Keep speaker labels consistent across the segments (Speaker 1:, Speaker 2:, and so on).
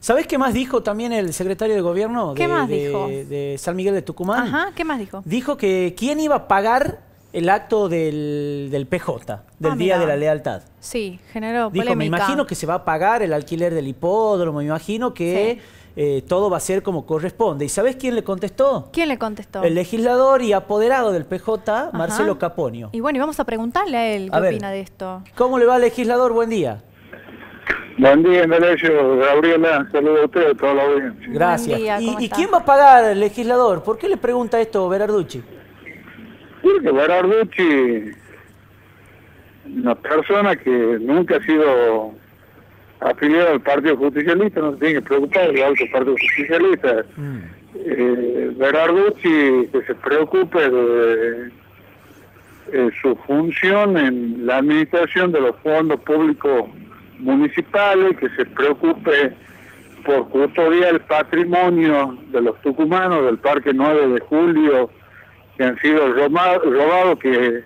Speaker 1: ¿Sabés qué más dijo también el secretario de gobierno
Speaker 2: ¿Qué
Speaker 1: de,
Speaker 2: más
Speaker 1: de-
Speaker 2: dijo?
Speaker 1: de San Miguel de Tucumán?
Speaker 2: Ajá, ¿qué más dijo?
Speaker 1: Dijo que quién iba a pagar el acto del, del PJ, del
Speaker 2: Ah,
Speaker 1: Día
Speaker 2: mirá.
Speaker 1: de la Lealtad.
Speaker 2: Sí, generó
Speaker 1: Dijo,
Speaker 2: polémica.
Speaker 1: me imagino que se va a pagar el alquiler del hipódromo, me imagino que eh, todo va a ser como corresponde. ¿Y sabés quién le contestó?
Speaker 2: ¿Quién le contestó?
Speaker 1: El legislador y apoderado del PJ, Marcelo. Caponio.
Speaker 2: Y bueno, y vamos a preguntarle a él qué
Speaker 1: A ver.
Speaker 2: opina de esto.
Speaker 1: ¿Cómo le va, legislador? Buen día.
Speaker 3: Buen día, Indalecio. Gabriela, saludo a usted, a toda la audiencia.
Speaker 1: Gracias.
Speaker 2: día,
Speaker 1: ¿Y, quién va a pagar, legislador? ¿Por qué le pregunta esto Berarducci?
Speaker 3: Porque Berarducci, una persona que nunca ha sido afiliada al Partido Justicialista, no se tiene que preocupar del alto Partido Justicialista.
Speaker 1: Mm.
Speaker 3: Eh, Berarducci que se preocupe de su función en la administración de los fondos públicos municipales, que se preocupe por custodiar el patrimonio de los tucumanos del Parque 9 de Julio, que han sido robados, que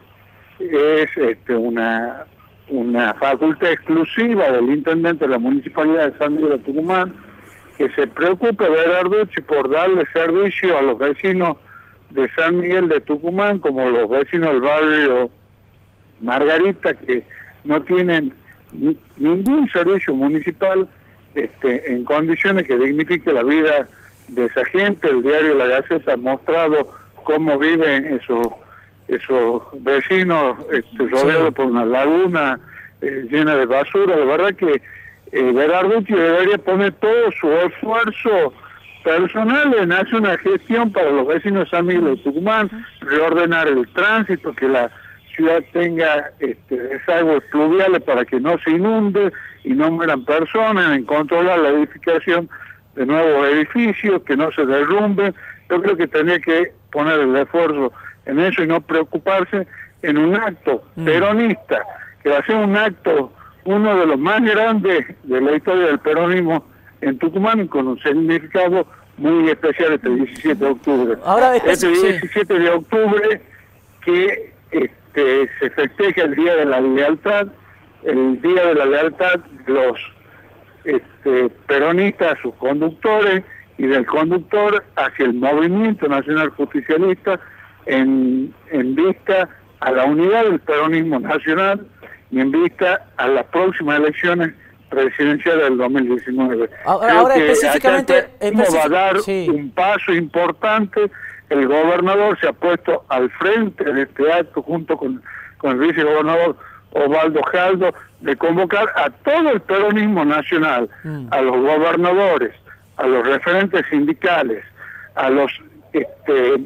Speaker 3: es este, una, una facultad exclusiva del intendente de la Municipalidad de San Miguel de Tucumán, que se preocupe Berarducci por darle servicio a los vecinos de San Miguel de Tucumán, como los vecinos del barrio Margarita, que no tienen ningún servicio municipal este, en condiciones que dignifique la vida de esa gente. El diario La Gaceta ha mostrado cómo viven esos esos vecinos este, rodeados por una laguna eh, llena de basura. La verdad que eh, Berarducci debería poner todo su esfuerzo personal en hacer una gestión para los vecinos Miguel de Tucumán, reordenar el tránsito, que la ciudad tenga este, desagües pluviales para que no se inunde y no mueran personas, en controlar la edificación de nuevos edificios, que no se derrumben. Yo creo que tendría que poner el esfuerzo en eso y no preocuparse en un acto peronista, que va a ser un acto, uno de los más grandes de la historia del peronismo en Tucumán y con un significado muy especial este 17 de octubre.
Speaker 1: Ahora,
Speaker 3: este
Speaker 1: sí.
Speaker 3: 17 de octubre que este, se festeja el Día de la Lealtad, el Día de la Lealtad los este, peronistas, sus conductores y del conductor hacia el movimiento nacional justicialista en, en vista a la unidad del peronismo nacional y en vista a las próximas elecciones presidenciales del 2019.
Speaker 1: Ahora-
Speaker 3: Creo
Speaker 1: ahora
Speaker 3: que
Speaker 1: específicamente-
Speaker 3: peronismo va a dar
Speaker 1: sí.
Speaker 3: un paso importante. El gobernador se ha puesto al frente de este acto junto con, con el vicegobernador Osvaldo Jaldo de convocar a todo el peronismo nacional,
Speaker 1: Mm.
Speaker 3: a los gobernadores, a los referentes sindicales, a los este,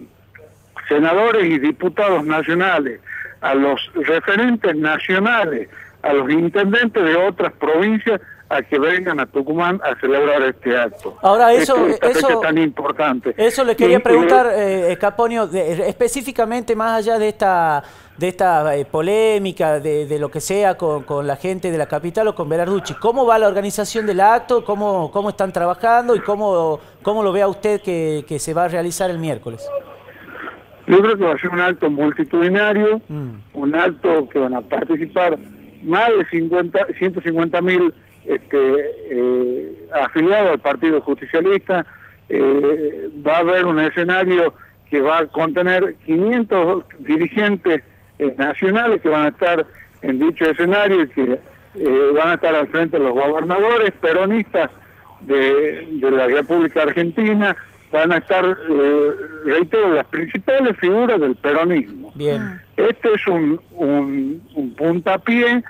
Speaker 3: senadores y diputados nacionales, a los referentes nacionales, a los intendentes de otras provincias a que vengan a Tucumán a celebrar este acto.
Speaker 1: Ahora, eso-
Speaker 3: Este- esta
Speaker 1: eso-
Speaker 3: tan importante.
Speaker 1: Eso le quería
Speaker 3: y-
Speaker 1: preguntar, eh, Caponio, de- específicamente más allá de esta de esta eh, polémica, de, de lo que sea con, con la gente de la capital o con Berarducci. ¿Cómo va la organización del acto? ¿Cómo, cómo están trabajando? ¿Y cómo, cómo lo ve a usted que, que se va a realizar el miércoles?
Speaker 3: Yo creo que va a ser un acto multitudinario,
Speaker 1: Mm.
Speaker 3: un acto que van a participar más de 50, 150 mil este, eh, afiliados al Partido Justicialista. Eh, va a haber un escenario que va a contener 500 dirigentes eh, nacionales que van a estar en dicho escenario y que eh, van a estar al frente de los gobernadores peronistas de, de la República Argentina, van a estar, reitero, las principales figuras del peronismo.
Speaker 1: Bien.
Speaker 3: Este es un, un, un puntapié,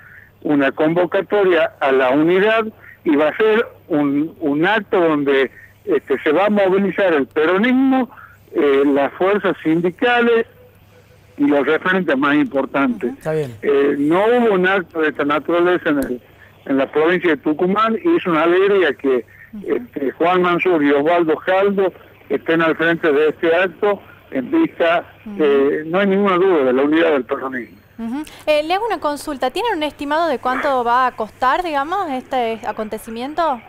Speaker 3: una convocatoria a la unidad y va a ser un, un acto donde este, se va a movilizar el peronismo, eh, las fuerzas sindicales y los referentes más importantes.
Speaker 1: Está bien.
Speaker 3: Eh, no hubo un acto de esta naturaleza en, el- en la provincia de Tucumán y es una alegría que este, Juan Mansur y Osvaldo Jaldo estén al frente de este acto en vista, eh, no hay ninguna duda, de la unidad del peronismo.
Speaker 2: Ujú. Eh, le hago una consulta. ¿Tienen un estimado de cuánto va a costar, digamos, este acontecimiento?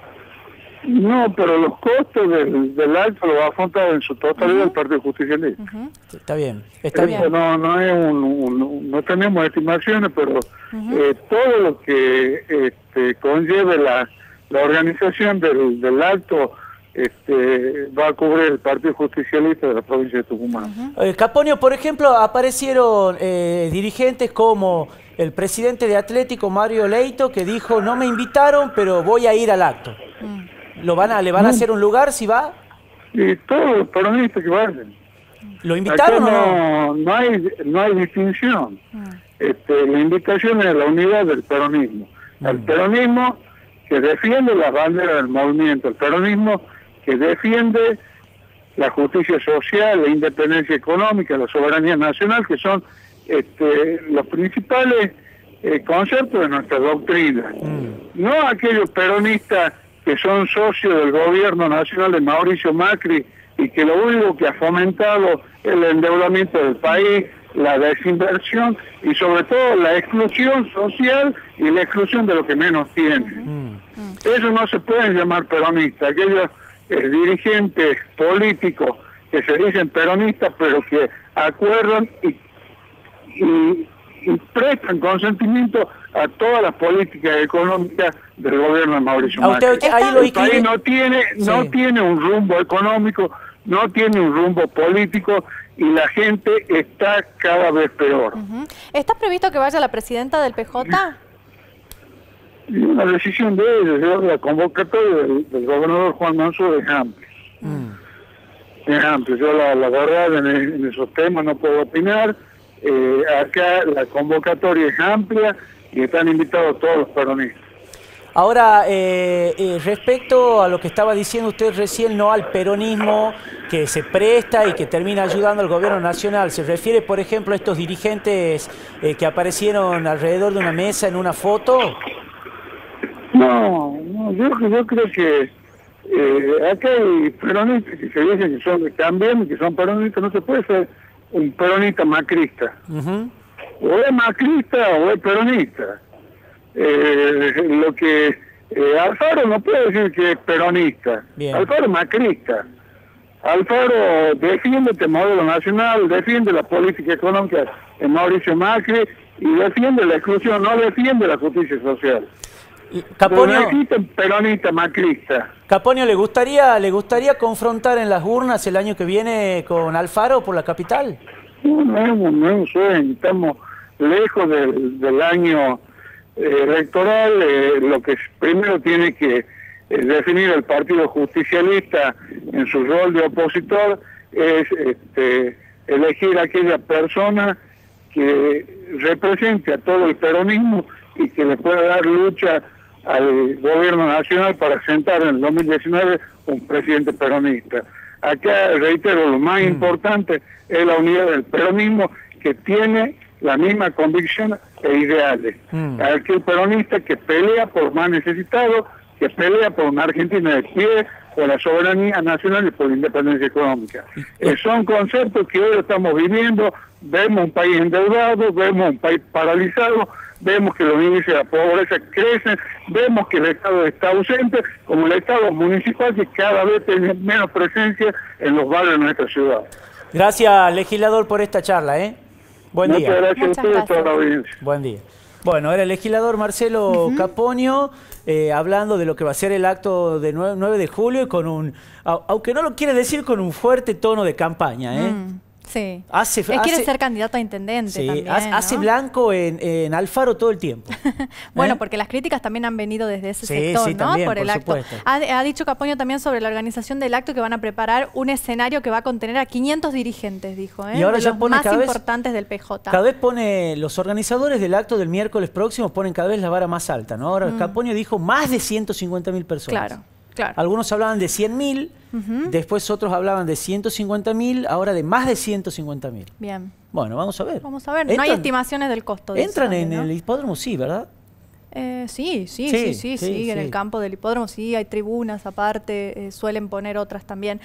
Speaker 3: No, pero los costos del, del acto lo va a afrontar en su totalidad el Partido Justicialista.
Speaker 2: Ujú.
Speaker 1: Está bien. Está bien.
Speaker 3: No, no, es un, un- no tenemos estimaciones, pero eh, todo lo que este, conlleve la, la organización del, del acto este, va a cubrir el Partido Justicialista de la provincia de Tucumán.
Speaker 1: Uh Caponio, por ejemplo, aparecieron eh, dirigentes como el presidente de Atlético, Mario Leito, que dijo, no me invitaron, pero voy a ir al acto. Mm. ¿Lo van a, ¿Le van a hacer un lugar si va?
Speaker 3: Y todos los peronistas que vayan.
Speaker 1: ¿Lo invitaron o
Speaker 3: no? No hay, no hay distinción. Mm. Este, la invitación es la unidad del peronismo. El mm. peronismo que defiende la bandera del movimiento, el peronismo que defiende la justicia social, la independencia económica, la soberanía nacional, que son este, los principales eh, conceptos de nuestra doctrina. Mm. No aquellos peronistas que son socios del gobierno nacional de Mauricio Macri y que lo único que ha fomentado es el endeudamiento del país, la desinversión y sobre todo la exclusión social y la exclusión de lo que menos tienen. Mm. Eso no se pueden llamar peronistas. Aquellos dirigentes políticos que se dicen peronistas, pero que acuerdan y, prestan consentimiento a todas las políticas económicas del gobierno de Mauricio Macri. el país no tiene, no tiene un rumbo económico, no tiene un rumbo político y la gente está cada vez peor.
Speaker 2: ¿Está previsto que vaya la presidenta del PJ?
Speaker 3: Y una decisión de ellos, la convocatoria del, gobernador Juan Manso es amplia. Mm. Es amplia, yo la, verdad en, esos temas no puedo opinar, eh, acá la convocatoria es amplia y están invitados todos los peronistas.
Speaker 1: Ahora, eh, eh, respecto a lo que estaba diciendo usted recién, no al peronismo que se presta y que termina ayudando al gobierno nacional, ¿se refiere, por ejemplo, a estos dirigentes que aparecieron alrededor de una mesa en una foto?
Speaker 3: No, no yo, yo creo que eh, acá hay peronistas que se dicen que son también, que son peronistas, no se puede ser un peronista macrista. O es macrista o es peronista. Eh, lo que eh, Alfaro no puede decir que es peronista. Alfaro es macrista. Alfaro defiende este modelo nacional, defiende la política económica de Mauricio Macri y defiende la exclusión, no defiende la justicia social.
Speaker 1: Caponio,
Speaker 3: peronista, macrista.
Speaker 1: Caponio, ¿le gustaría, ¿le gustaría confrontar en las urnas el año que viene con Alfaro por la capital?
Speaker 3: No, no, no, estamos lejos del, año eh, electoral. Eh, lo que primero tiene que eh, definir el Partido Justicialista en su rol de opositor es este, elegir a aquella persona que represente a todo el peronismo y que le pueda dar lucha al gobierno nacional para sentar en el 2019 un presidente peronista. Acá, reitero, lo más mm. importante es la unidad del peronismo que tiene la misma convicción e ideales. Mm. Aquel peronista que pelea por más necesitados, que pelea por una Argentina de pie, por la soberanía nacional y por la independencia económica. Eh, son conceptos que hoy estamos viviendo, vemos un país endeudado, vemos un país paralizado, vemos que los índices de la pobreza crecen, vemos que el Estado está ausente, como el Estado municipal que cada vez tiene menos presencia en los barrios de nuestra ciudad.
Speaker 1: Gracias, legislador, por esta charla. ¿eh? Buen
Speaker 3: Muchas
Speaker 1: día.
Speaker 3: gracias a ustedes toda la audiencia.
Speaker 1: Buen día. Bueno, era el legislador Marcelo Caponio eh, hablando de lo que va a ser el acto de 9, de julio con un, aunque no lo quiere decir con un fuerte tono de campaña, ¿eh? Mm.
Speaker 2: Sí. Hace, Él quiere ser candidato a intendente sí, también,
Speaker 1: hace blanco en, Alfaro todo el tiempo.
Speaker 2: bueno, ¿Eh? porque las críticas también han venido desde ese sector, ¿no? por el acto. Ha, dicho Capoño también sobre la organización del acto que van a preparar un escenario que va a contener a 500 dirigentes, dijo, ¿eh? Y ahora ya los más importantes del PJ.
Speaker 1: Cada vez pone, los organizadores del acto del miércoles próximo ponen cada vez la vara más alta, ¿no? Ahora mm. Capoño dijo más de 150 mil personas.
Speaker 2: Claro. Claro.
Speaker 1: Algunos hablaban de 100.000, después otros hablaban de 150.000, ahora de más de 150.000.
Speaker 2: Bien.
Speaker 1: Bueno, vamos a ver.
Speaker 2: Vamos a ver. no hay estimaciones del costo. De
Speaker 1: entran en el hipódromo, sí, ¿verdad?
Speaker 2: Eh, sí, sí, sí, sí, sí, en el campo del hipódromo sí, hay tribunas aparte, eh, suelen poner otras también.